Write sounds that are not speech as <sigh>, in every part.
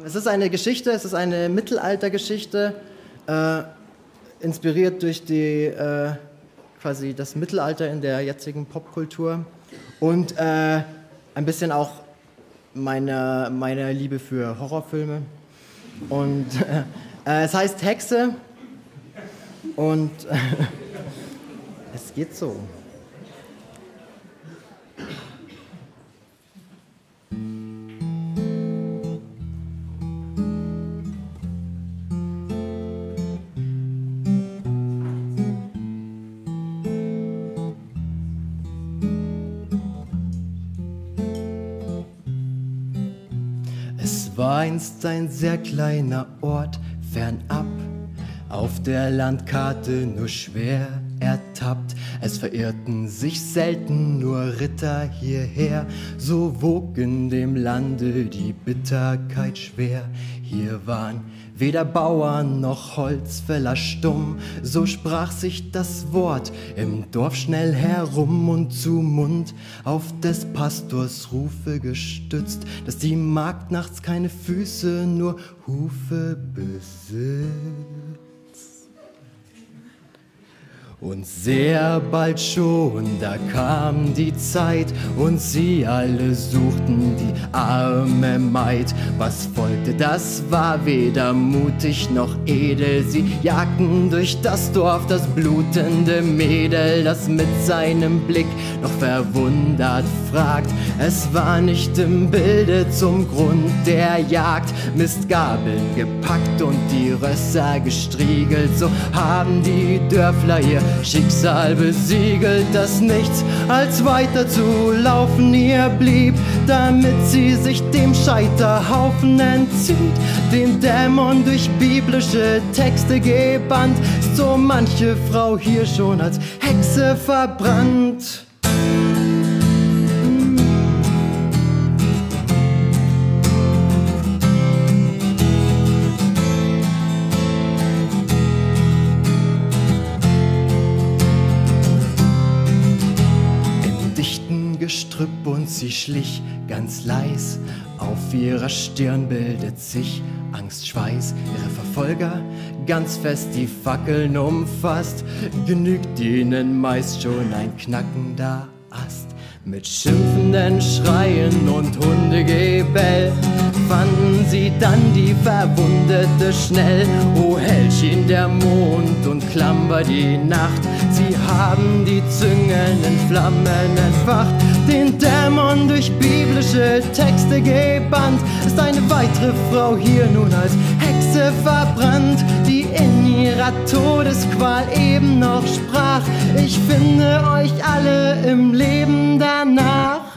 Es ist eine Geschichte, es ist eine Mittelaltergeschichte, äh, inspiriert durch die, äh, quasi das Mittelalter in der jetzigen Popkultur und äh, ein bisschen auch meine, meine Liebe für Horrorfilme. Und äh, es heißt Hexe und <laughs> es geht so. War einst ein sehr kleiner Ort fernab, auf der Landkarte nur schwer ertappt. Es verirrten sich selten nur Ritter hierher, so wog in dem Lande die Bitterkeit schwer. Hier waren weder Bauern noch Holzfäller stumm, so sprach sich das Wort im Dorf schnell herum und zu Mund, auf des Pastors Rufe gestützt, dass die Magd nachts keine Füße, nur Hufe besitzt. Und sehr bald schon, da kam die Zeit und sie alle suchten die arme Maid. Was folgte, das war weder mutig noch edel. Sie jagten durch das Dorf das blutende Mädel, das mit seinem Blick noch verwundert fragt. Es war nicht im Bilde zum Grund der Jagd, Mistgabeln gepackt und die Rösser gestriegelt. So haben die Dörfler ihr Schicksal besiegelt, das nichts als weiter zu laufen ihr blieb, damit sie sich dem Scheiterhaufen entzieht. Den Dämon durch biblische Texte gebannt, so manche Frau hier schon als Hexe verbrannt. Sie schlich ganz leis. Auf ihrer Stirn bildet sich Angstschweiß. Ihre Verfolger ganz fest die Fackeln umfasst. Genügt ihnen meist schon ein knackender Ast. Mit schimpfenden Schreien und Hundegebell fanden sie dann die Verwundete schnell. O hell schien der Mond und klammer die Nacht. Sie haben die Züngeln in Flammen entfacht. Den Dämon biblische Texte gebannt. Ist eine weitere Frau hier nun als Hexe verbrannt, die in ihrer Todesqual eben noch sprach. Ich finde euch alle im Leben danach.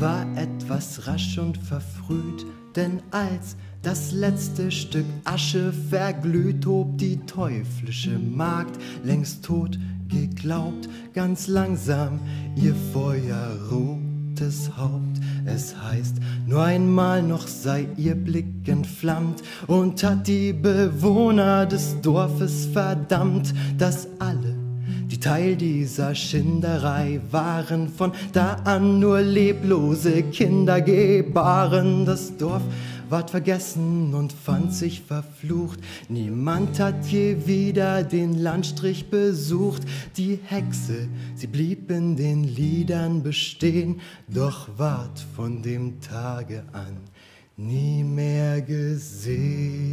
War etwas rasch und verfrüht, denn als das letzte Stück Asche verglüht, hob die teuflische Magd, längst tot geglaubt, ganz langsam ihr feuerrotes Haupt. Es heißt, nur einmal noch sei ihr Blick entflammt und hat die Bewohner des Dorfes verdammt, dass alle Teil dieser Schinderei waren von da an nur leblose Kinder gebaren. Das Dorf ward vergessen und fand sich verflucht. Niemand hat je wieder den Landstrich besucht. Die Hexe, sie blieb in den Liedern bestehen, doch ward von dem Tage an nie mehr gesehen.